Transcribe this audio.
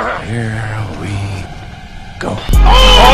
Here we go. Oh!